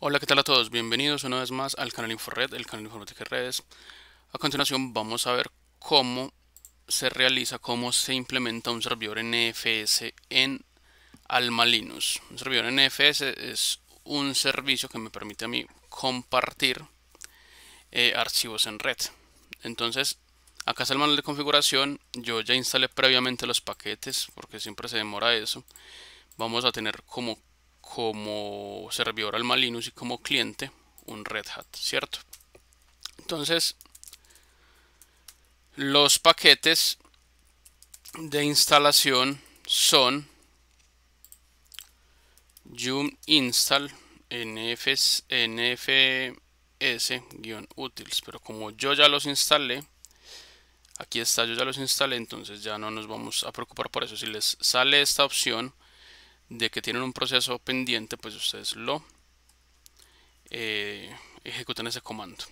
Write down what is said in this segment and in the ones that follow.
Hola, ¿qué tal a todos? Bienvenidos una vez más al canal InfoRed, el canal de Informática y Redes. A continuación vamos a ver cómo se realiza, cómo se implementa un servidor NFS en Alma Linux. Un servidor NFS es un servicio que me permite a mí compartir eh, archivos en red. Entonces, acá está el manual de configuración. Yo ya instalé previamente los paquetes porque siempre se demora eso. Vamos a tener como como servidor Alma Linux y como cliente un Red Hat, ¿cierto? Entonces, los paquetes de instalación son yum install nfs, nfs-utils, pero como yo ya los instalé, aquí está, yo ya los instalé, entonces ya no nos vamos a preocupar por eso. Si les sale esta opción, de que tienen un proceso pendiente, pues ustedes lo eh, ejecutan ese comando.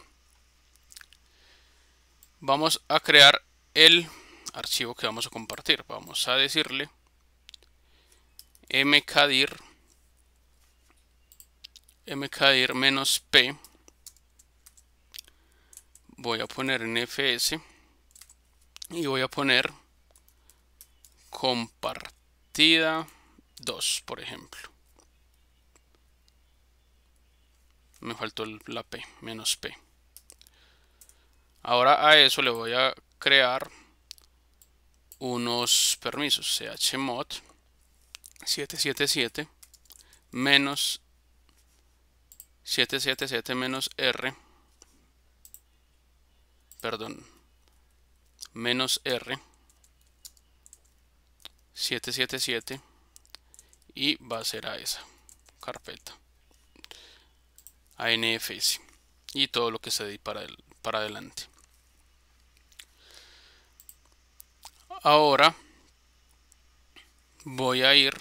Vamos a crear el archivo que vamos a compartir. Vamos a decirle mkdir mkdir p voy a poner nfs y voy a poner compartida 2, por ejemplo. Me faltó la P, menos P. Ahora a eso le voy a crear unos permisos chmod 777 menos 777 menos R perdón menos R 777 y va a ser a esa carpeta. A NFS y todo lo que se dé para, para adelante. Ahora voy a ir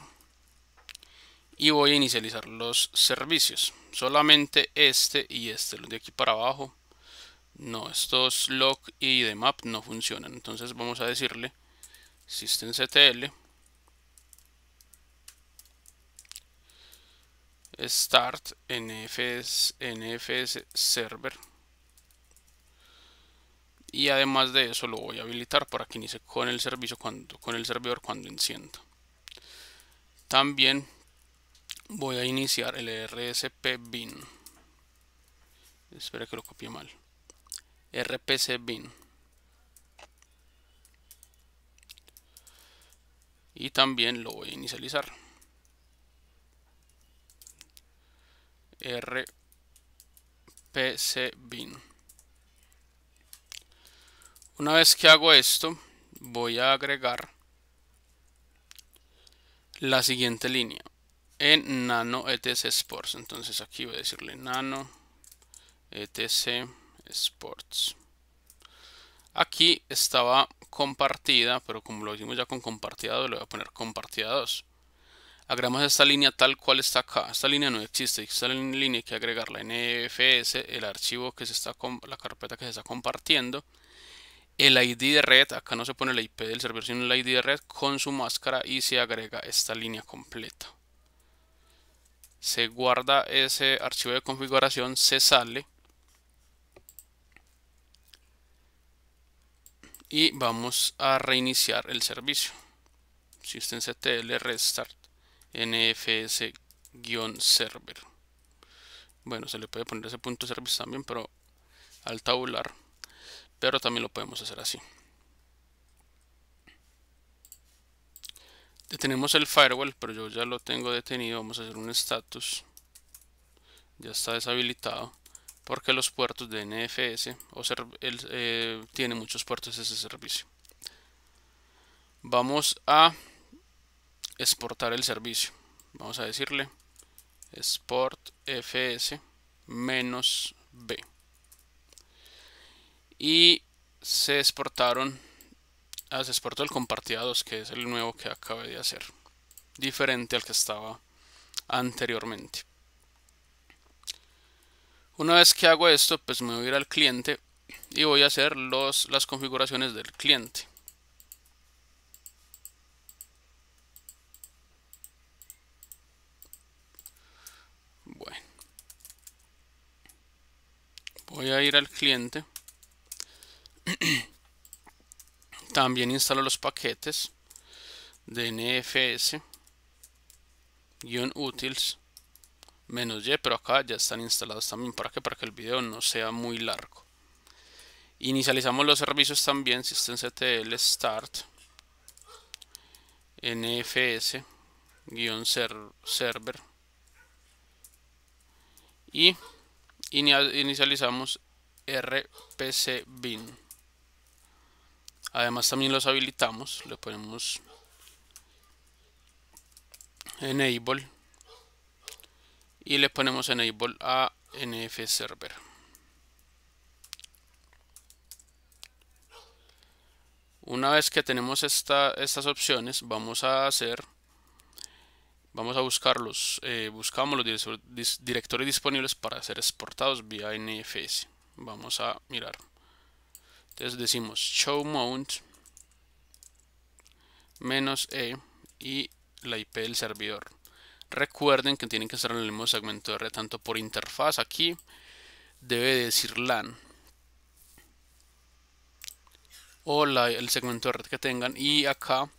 y voy a inicializar los servicios. Solamente este y este los de aquí para abajo. No estos log y de map no funcionan. Entonces vamos a decirle systemctl start nfs, nfs server. Y además de eso lo voy a habilitar para que inicie con el servicio cuando con el servidor cuando encienda. También voy a iniciar el rsp bin. Espera que lo copie mal. Rpc bin. Y también lo voy a inicializar rpcbin. Una vez que hago esto, voy a agregar la siguiente línea en nano etc sports. Entonces aquí voy a decirle nano etc sports. Aquí estaba compartida, pero como lo hicimos ya con compartida, le voy a poner compartida 2 agregamos esta línea tal cual está acá. Esta línea no existe, esta línea hay que agregarla en NFS, el archivo que se está la carpeta que se está compartiendo, el ID de red, acá no se pone el IP del servidor sino el ID de red con su máscara y se agrega esta línea completa. Se guarda ese archivo de configuración, se sale y vamos a reiniciar el servicio. systemctl restart nfs-server. Bueno, se le puede poner ese punto service también, pero al tabular. Pero también lo podemos hacer así. Detenemos el firewall, pero yo ya lo tengo detenido. Vamos a hacer un status. Ya está deshabilitado. Porque los puertos de NFS o eh, tiene muchos puertos ese servicio. Vamos a exportar el servicio. Vamos a decirle export fs menos b. Y se exportaron, ah, se exportó el compartidos que es el nuevo que acabé de hacer, diferente al que estaba anteriormente. Una vez que hago esto, pues me voy a ir al cliente y voy a hacer los, las configuraciones del cliente. Voy a ir al cliente. También instalo los paquetes de nfs utils menos y pero acá ya están instalados también. Para que para que el video no sea muy largo. Inicializamos los servicios también systemctl start nfs server. Y inicializamos rpc bin. Además también los habilitamos le ponemos enable y le ponemos enable a nf server. Una vez que tenemos estas opciones vamos a hacer vamos a buscarlos. Eh, buscamos los directorios disponibles para ser exportados vía nfs vamos a mirar. Entonces decimos show mount menos e y la IP del servidor. Recuerden que tienen que estar en el mismo segmento de red tanto por interfaz aquí debe decir LAN o el segmento de red que tengan y acá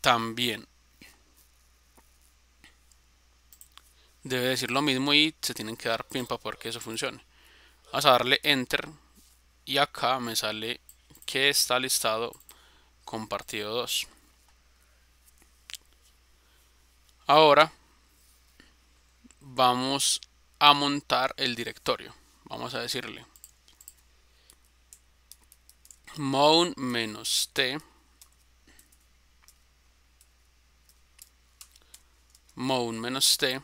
también debe decir lo mismo y se tienen que dar pin para poder que eso funcione. Vamos a darle enter y acá me sale que está listado compartido 2 ahora vamos a montar el directorio. Vamos a decirle mount menos t mount menos t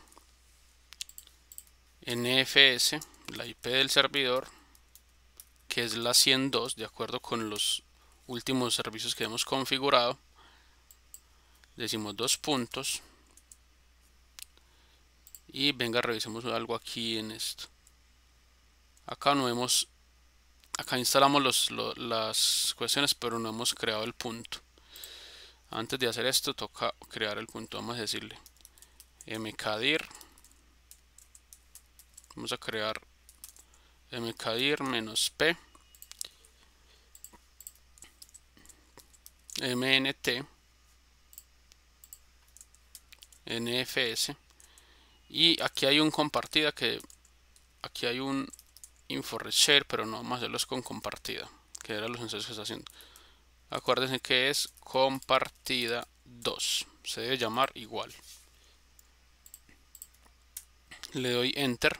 nfs la ip del servidor que es la 102 de acuerdo con los últimos servicios que hemos configurado. Decimos dos puntos. Y venga revisemos algo aquí en esto. Acá no hemos acá instalamos los, las cuestiones pero no hemos creado el punto. Antes de hacer esto toca crear el punto. Vamos a decirle mkdir vamos a crear mkdir menos p mnt nfs y aquí hay un compartida que aquí hay un info share pero no vamos a hacerlos con compartida que era los ensayos que está haciendo. Acuérdense que es compartida 2 se debe llamar igual. Le doy enter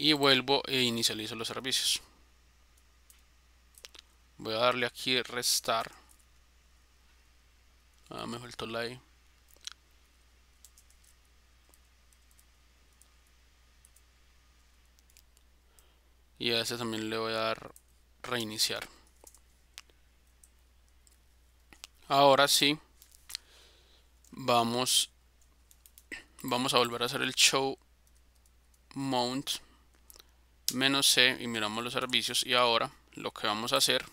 y vuelvo e inicializo los servicios. Voy a darle aquí restar. Ah, me faltó la I. y a ese también le voy a dar reiniciar. Ahora sí vamos vamos a volver a hacer el show mount menos c y miramos los servicios y ahora lo que vamos a hacer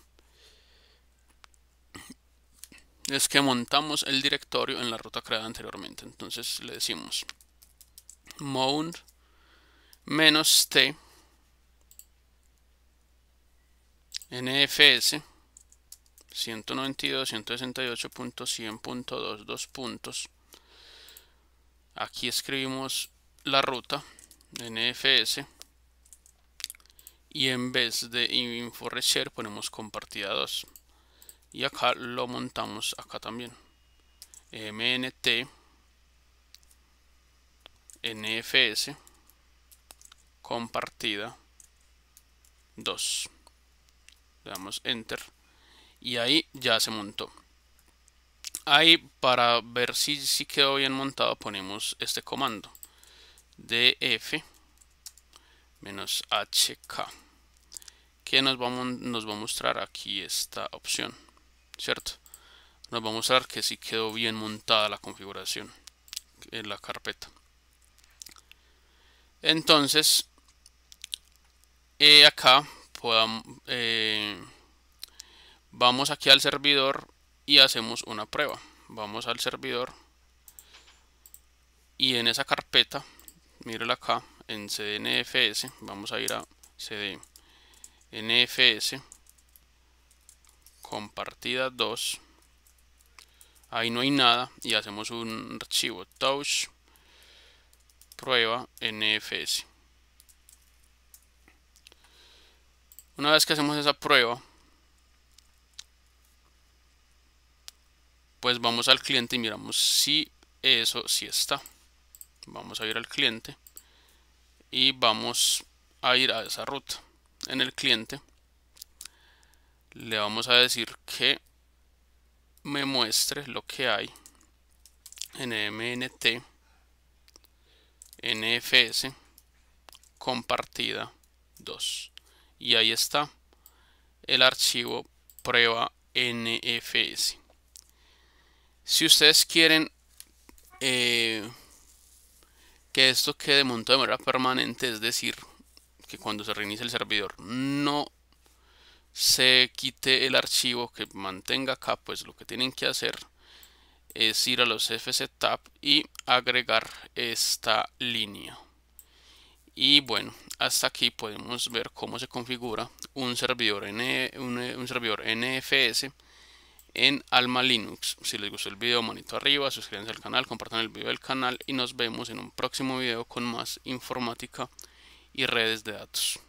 es que montamos el directorio en la ruta creada anteriormente. Entonces le decimos mount menos t nfs 192.168.100.2 puntos aquí escribimos la ruta nfs y en vez de info share ponemos compartida 2 y acá lo montamos acá también. Mnt nfs compartida 2 le damos enter. Y ahí ya se montó. Ahí para ver si, si quedó bien montado ponemos este comando. Df hk que nos va, a mostrar aquí esta opción cierto nos va a mostrar que si quedó bien montada la configuración en la carpeta. Entonces eh, acá podamos, eh, vamos aquí al servidor y hacemos una prueba. Vamos al servidor y en esa carpeta mírela acá en cdnfs vamos a ir a cdnfs compartida 2 ahí no hay nada y hacemos un archivo. Touch prueba nfs una vez que hacemos esa prueba pues vamos al cliente y miramos si eso sí está. Vamos a ir al cliente y vamos a ir a esa ruta en el cliente le vamos a decir que me muestre lo que hay en mnt nfs compartida 2 y ahí está el archivo prueba nfs si ustedes quieren eh, que esto quede montado de manera permanente, es decir, que cuando se reinicie el servidor no se quite el archivo que mantenga acá, pues lo que tienen que hacer es ir a los fztab y agregar esta línea. Y bueno, hasta aquí podemos ver cómo se configura un servidor, N, un servidor NFS en Alma Linux. Si les gustó el video, manito arriba, suscríbanse al canal, compartan el video del canal y nos vemos en un próximo video con más informática y redes de datos.